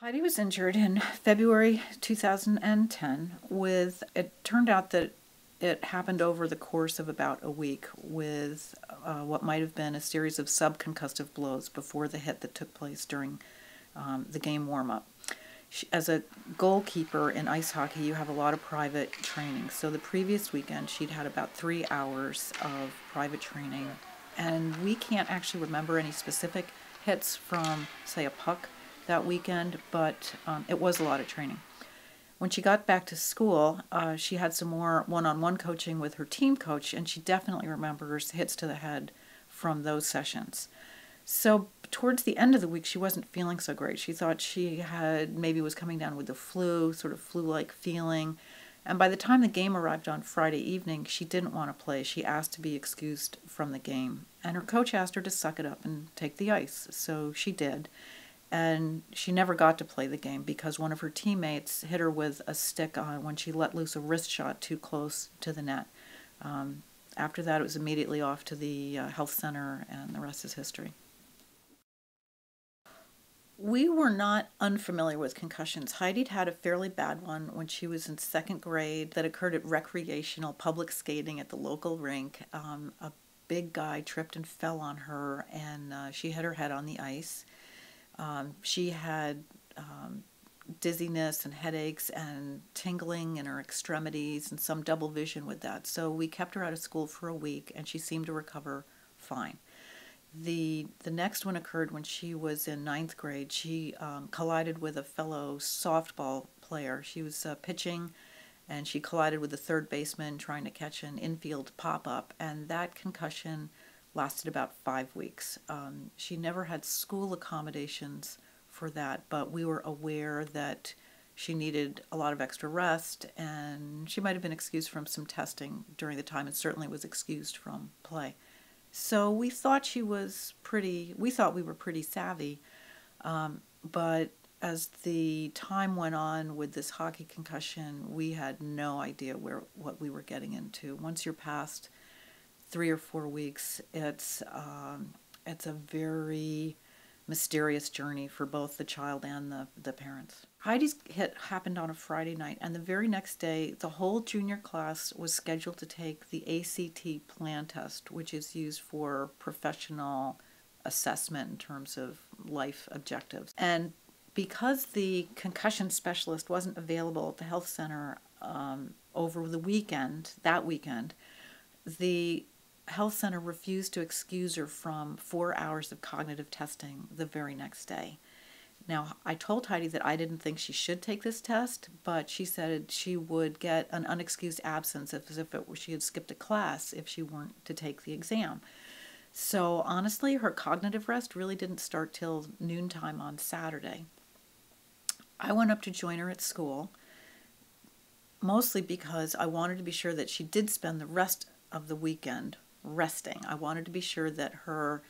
Heidi was injured in February 2010 with it turned out that it happened over the course of about a week with uh, what might have been a series of subconcussive blows before the hit that took place during um, the game warm up. As a goalkeeper in ice hockey, you have a lot of private training. So the previous weekend, she'd had about three hours of private training, and we can't actually remember any specific hits from, say, a puck that weekend, but um, it was a lot of training. When she got back to school, uh, she had some more one on one coaching with her team coach, and she definitely remembers hits to the head from those sessions. So, towards the end of the week, she wasn't feeling so great. She thought she had maybe was coming down with the flu, sort of flu like feeling. And by the time the game arrived on Friday evening, she didn't want to play. She asked to be excused from the game. And her coach asked her to suck it up and take the ice. So she did and she never got to play the game because one of her teammates hit her with a stick on when she let loose a wrist shot too close to the net. Um, after that, it was immediately off to the uh, health center, and the rest is history. We were not unfamiliar with concussions. Heidi had a fairly bad one when she was in second grade that occurred at recreational public skating at the local rink. Um, a big guy tripped and fell on her, and uh, she hit her head on the ice. Um, she had um, dizziness and headaches and tingling in her extremities and some double vision with that. So we kept her out of school for a week and she seemed to recover fine. The, the next one occurred when she was in ninth grade. She um, collided with a fellow softball player. She was uh, pitching and she collided with the third baseman trying to catch an infield pop up, and that concussion lasted about five weeks. Um, she never had school accommodations for that, but we were aware that she needed a lot of extra rest and she might have been excused from some testing during the time and certainly was excused from play. So we thought she was pretty, we thought we were pretty savvy, um, but as the time went on with this hockey concussion, we had no idea where what we were getting into. Once you're past three or four weeks. It's um, it's a very mysterious journey for both the child and the, the parents. Heidi's hit happened on a Friday night, and the very next day, the whole junior class was scheduled to take the ACT plan test, which is used for professional assessment in terms of life objectives. And because the concussion specialist wasn't available at the health center um, over the weekend, that weekend, the health center refused to excuse her from four hours of cognitive testing the very next day. Now, I told Heidi that I didn't think she should take this test, but she said she would get an unexcused absence as if it were, she had skipped a class if she weren't to take the exam. So, honestly, her cognitive rest really didn't start till noontime on Saturday. I went up to join her at school, mostly because I wanted to be sure that she did spend the rest of the weekend resting. I wanted to be sure that her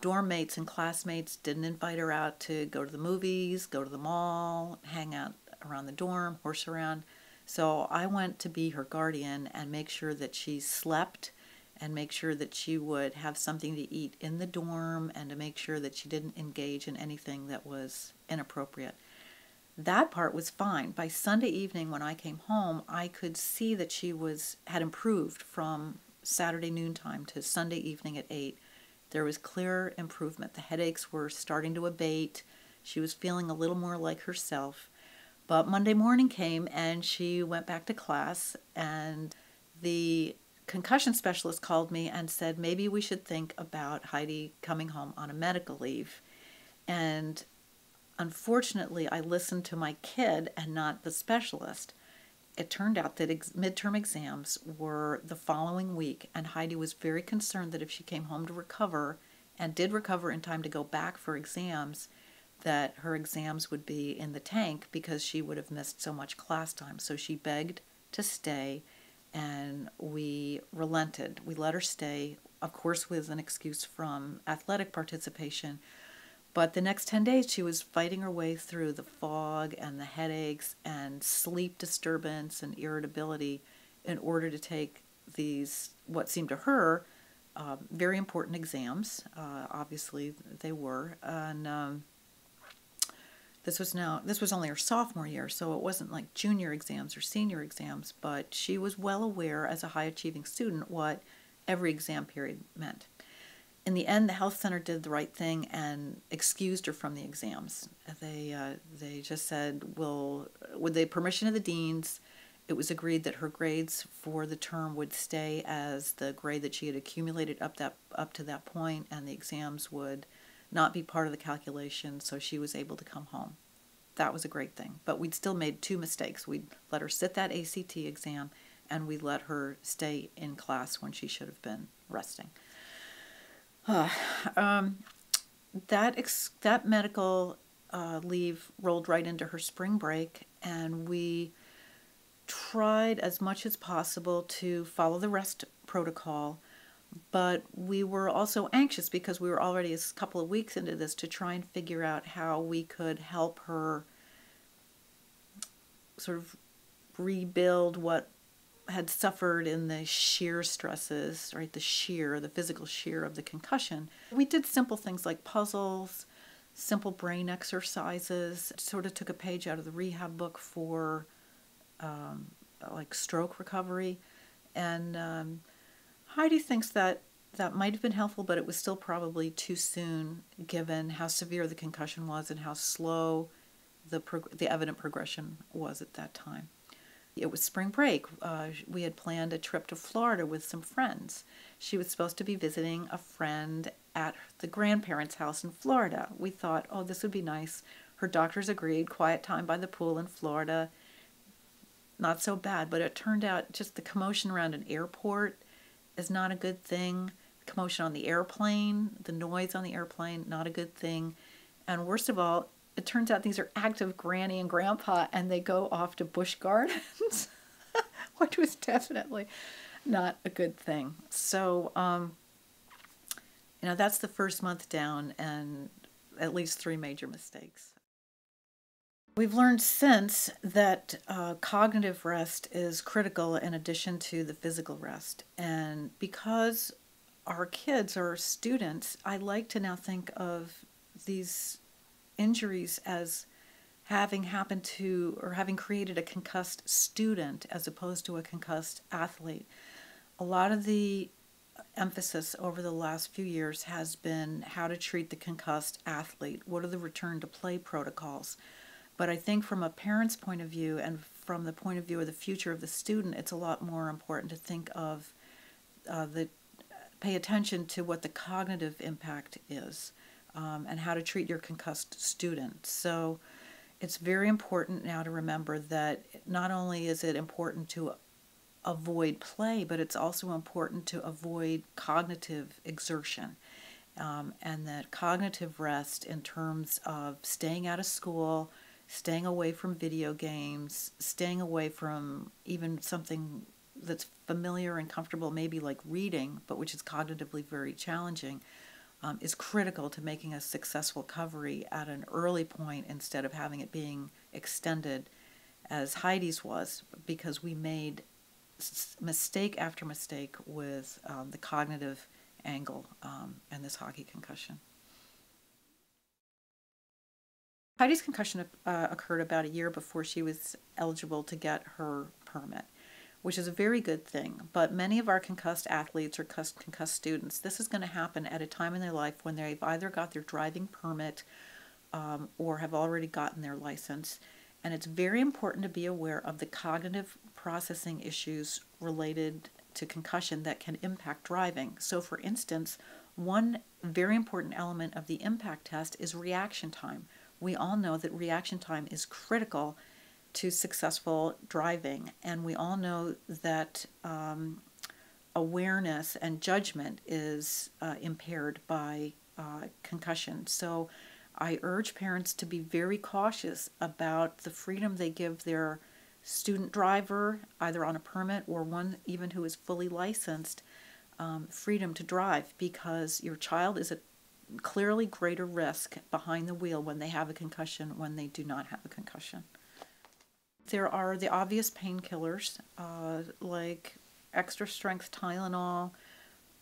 dorm mates and classmates didn't invite her out to go to the movies, go to the mall, hang out around the dorm, horse around. So I went to be her guardian and make sure that she slept and make sure that she would have something to eat in the dorm and to make sure that she didn't engage in anything that was inappropriate. That part was fine. By Sunday evening when I came home, I could see that she was had improved from Saturday noontime to Sunday evening at 8, there was clear improvement. The headaches were starting to abate. She was feeling a little more like herself. But Monday morning came and she went back to class, and the concussion specialist called me and said maybe we should think about Heidi coming home on a medical leave. And unfortunately, I listened to my kid and not the specialist it turned out that ex- midterm exams were the following week, and Heidi was very concerned that if she came home to recover and did recover in time to go back for exams, that her exams would be in the tank because she would have missed so much class time. So she begged to stay, and we relented. We let her stay, of course, with an excuse from athletic participation but the next 10 days, she was fighting her way through the fog and the headaches and sleep disturbance and irritability in order to take these, what seemed to her, uh, very important exams. Uh, obviously, they were. And um, This was now this was only her sophomore year, so it wasn't like junior exams or senior exams, but she was well aware as a high achieving student what every exam period meant. In the end, the health center did the right thing and excused her from the exams. They uh, they just said, "Well, with the permission of the deans, it was agreed that her grades for the term would stay as the grade that she had accumulated up that up to that point, and the exams would." not be part of the calculation, so she was able to come home. That was a great thing. But we'd still made two mistakes. We'd let her sit that ACT exam, and we let her stay in class when she should have been resting. Uh, um, that ex- that medical uh, leave rolled right into her spring break, and we tried as much as possible to follow the rest protocol but we were also anxious because we were already a couple of weeks into this to try and figure out how we could help her sort of rebuild what had suffered in the sheer stresses, right? The sheer, the physical shear of the concussion. We did simple things like puzzles, simple brain exercises, sort of took a page out of the rehab book for um, like stroke recovery. And um, Heidi thinks that that might have been helpful, but it was still probably too soon given how severe the concussion was and how slow the, prog- the evident progression was at that time. It was spring break. Uh, we had planned a trip to Florida with some friends. She was supposed to be visiting a friend at the grandparents' house in Florida. We thought, oh, this would be nice. Her doctors agreed, quiet time by the pool in Florida. Not so bad, but it turned out just the commotion around an airport is not a good thing. Commotion on the airplane, the noise on the airplane, not a good thing. And worst of all, it turns out these are active granny and grandpa and they go off to Busch Gardens, which was definitely not a good thing. So, um, you know, that's the first month down and at least three major mistakes. We've learned since that uh, cognitive rest is critical in addition to the physical rest. And because our kids are students, I like to now think of these injuries as having happened to or having created a concussed student as opposed to a concussed athlete. A lot of the emphasis over the last few years has been how to treat the concussed athlete. What are the return to play protocols? But I think from a parent's point of view and from the point of view of the future of the student, it's a lot more important to think of uh, the pay attention to what the cognitive impact is um, and how to treat your concussed student. So it's very important now to remember that not only is it important to avoid play, but it's also important to avoid cognitive exertion. Um, and that cognitive rest in terms of staying out of school, staying away from video games, staying away from even something that's familiar and comfortable, maybe like reading, but which is cognitively very challenging, um, is critical to making a successful recovery at an early point instead of having it being extended as Heidi's was, because we made mistake after mistake with um, the cognitive angle um, and this hockey concussion. Heidi's concussion uh, occurred about a year before she was eligible to get her permit, which is a very good thing. But many of our concussed athletes or concussed students, this is going to happen at a time in their life when they've either got their driving permit um, or have already gotten their license. And it's very important to be aware of the cognitive processing issues related to concussion that can impact driving. So, for instance, one very important element of the impact test is reaction time we all know that reaction time is critical to successful driving, and we all know that um, awareness and judgment is uh, impaired by uh, concussion. So I urge parents to be very cautious about the freedom they give their student driver, either on a permit or one even who is fully licensed, um, freedom to drive because your child is at clearly greater risk behind the wheel when they have a concussion when they do not have a concussion. There are the obvious painkillers uh, like extra strength Tylenol,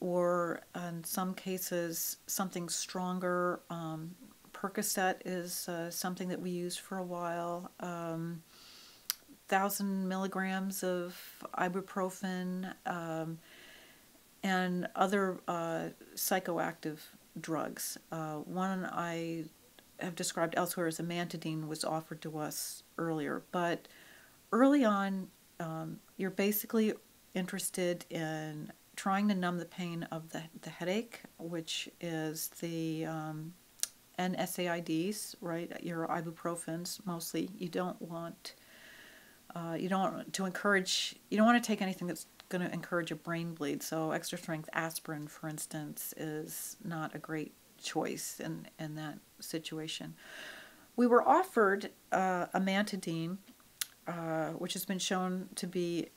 or in some cases, something stronger, um, Percocet is uh, something that we used for a while. Um, thousand milligrams of ibuprofen um, and other uh, psychoactive drugs. Uh, one I have described elsewhere as amantadine was offered to us earlier, but early on, um, you're basically interested in trying to numb the pain of the, the headache, which is the um, NSAIDs, right? Your ibuprofens mostly. You don't want uh, you don't want to encourage you don't want to take anything that's going to encourage a brain bleed. So extra strength aspirin, for instance, is not a great choice in in that situation. We were offered uh, amantadine, uh, which has been shown to be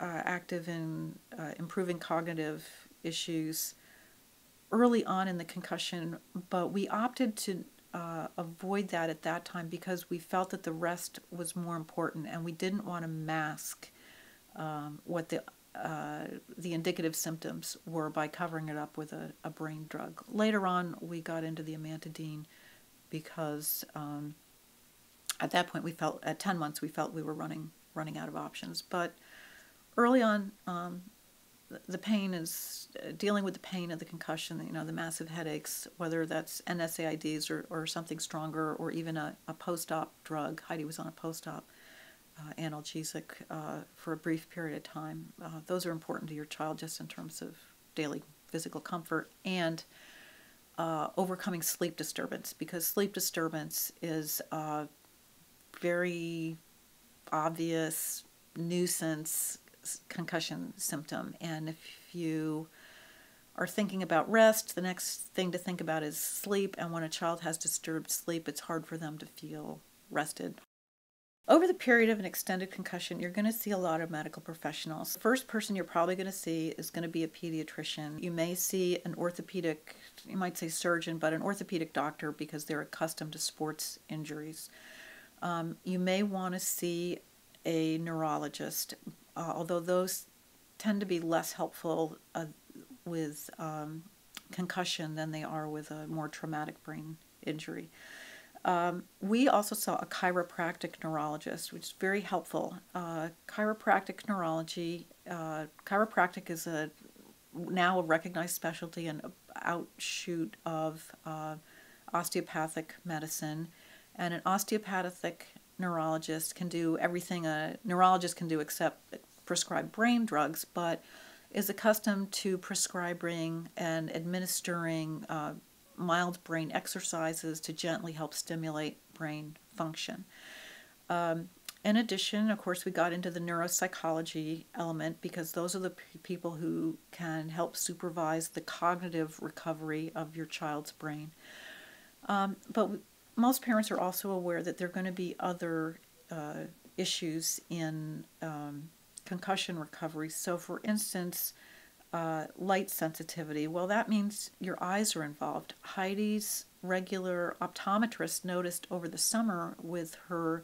uh, active in uh, improving cognitive issues early on in the concussion, but we opted to uh, avoid that at that time because we felt that the rest was more important and we didn't want to mask um, what the uh, the indicative symptoms were by covering it up with a, a, brain drug. Later on, we got into the amantadine because um, at that point we felt at 10 months we felt we were running running out of options. But early on, um, the pain is uh, dealing with the pain of the concussion, you know, the massive headaches, whether that's NSAIDs or, or something stronger or even a, a post op drug. Heidi was on a post op uh, analgesic uh, for a brief period of time. Uh, those are important to your child just in terms of daily physical comfort and uh, overcoming sleep disturbance because sleep disturbance is a very obvious nuisance concussion symptom. And if you are thinking about rest, the next thing to think about is sleep. And when a child has disturbed sleep, it's hard for them to feel rested. Over the period of an extended concussion, you're going to see a lot of medical professionals. The first person you're probably going to see is going to be a pediatrician. You may see an orthopedic, you might say surgeon, but an orthopedic doctor because they're accustomed to sports injuries. Um, you may want to see a neurologist, uh, although those tend to be less helpful uh, with um, concussion than they are with a more traumatic brain injury. Um, we also saw a chiropractic neurologist, which is very helpful. Uh, chiropractic neurology, uh, chiropractic is a now a recognized specialty and outshoot of uh, osteopathic medicine, and an osteopathic neurologist can do everything a neurologist can do except prescribe brain drugs, but is accustomed to prescribing and administering uh, mild brain exercises to gently help stimulate brain function. Um, in addition, of course, we got into the neuropsychology element because those are the people who can help supervise the cognitive recovery of your child's brain. Um, but most parents are also aware that there are going to be other uh, issues in um, concussion recovery. So, for instance, uh, light sensitivity. Well, that means your eyes are involved. Heidi's regular optometrist noticed over the summer with her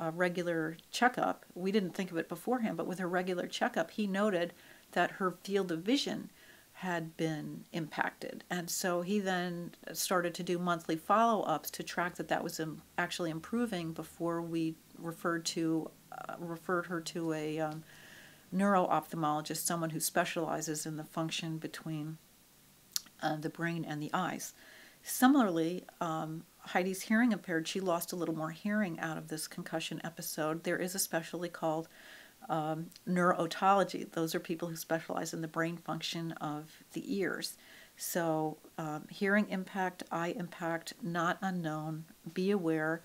uh, regular checkup, we didn't think of it beforehand, but with her regular checkup, he noted that her field of vision had been impacted. And so he then started to do monthly follow ups to track that that was Im- actually improving before we referred to uh, referred her to a um, neuro ophthalmologist, someone who specializes in the function between uh, the brain and the eyes. Similarly, um, Heidi's hearing impaired. She lost a little more hearing out of this concussion episode. There is a specialty called um, neurotology. Those are people who specialize in the brain function of the ears. So, um, hearing impact, eye impact, not unknown. Be aware,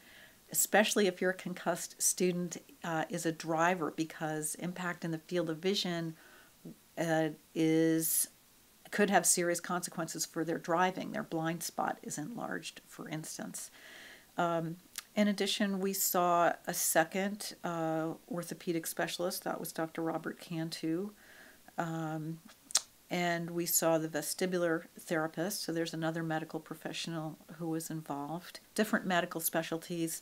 especially if your concussed student uh, is a driver, because impact in the field of vision uh, is could have serious consequences for their driving. Their blind spot is enlarged, for instance. Um, in addition, we saw a second uh, orthopedic specialist, that was Dr. Robert Cantu. Um, and we saw the vestibular therapist, so there's another medical professional who was involved. Different medical specialties,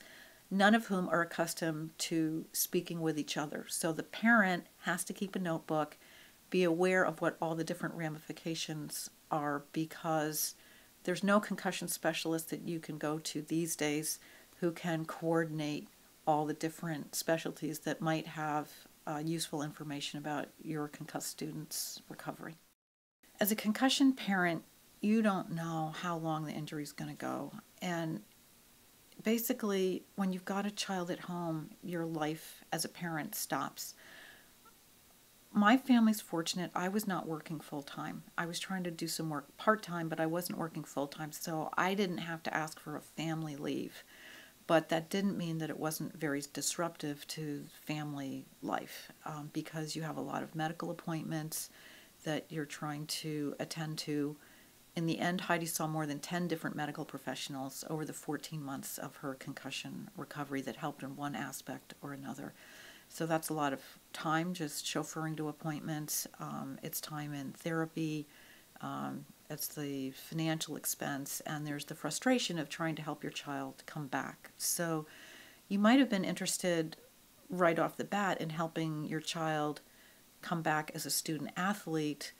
none of whom are accustomed to speaking with each other. So the parent has to keep a notebook, be aware of what all the different ramifications are because there's no concussion specialist that you can go to these days who can coordinate all the different specialties that might have uh, useful information about your concussed student's recovery. As a concussion parent, you don't know how long the injury is going to go. And basically, when you've got a child at home, your life as a parent stops. My family's fortunate. I was not working full time. I was trying to do some work part time, but I wasn't working full time, so I didn't have to ask for a family leave. But that didn't mean that it wasn't very disruptive to family life um, because you have a lot of medical appointments that you're trying to attend to. In the end, Heidi saw more than 10 different medical professionals over the 14 months of her concussion recovery that helped in one aspect or another. So that's a lot of time just chauffeuring to appointments. Um, it's time in therapy. Um, it's the financial expense, and there's the frustration of trying to help your child come back. So you might have been interested right off the bat in helping your child come back as a student athlete,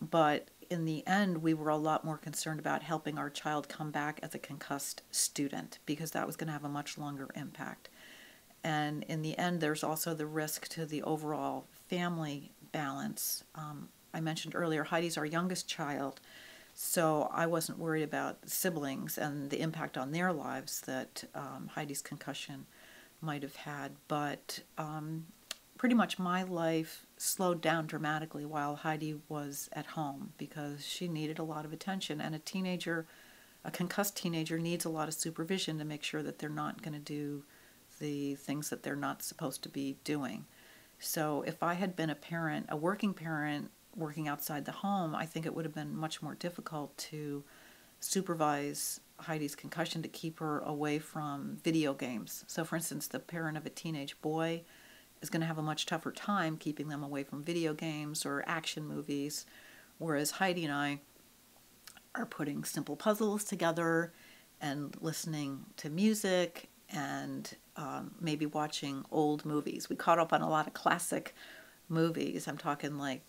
but in the end, we were a lot more concerned about helping our child come back as a concussed student because that was going to have a much longer impact. And in the end, there's also the risk to the overall family balance. Um, I mentioned earlier, Heidi's our youngest child, so I wasn't worried about siblings and the impact on their lives that um, Heidi's concussion might have had. But um, pretty much my life slowed down dramatically while Heidi was at home because she needed a lot of attention. And a teenager, a concussed teenager, needs a lot of supervision to make sure that they're not going to do the things that they're not supposed to be doing. So if I had been a parent, a working parent working outside the home, I think it would have been much more difficult to supervise Heidi's concussion to keep her away from video games. So, for instance, the parent of a teenage boy is going to have a much tougher time keeping them away from video games or action movies, whereas Heidi and I are putting simple puzzles together and listening to music and um, maybe watching old movies. We caught up on a lot of classic movies. I'm talking like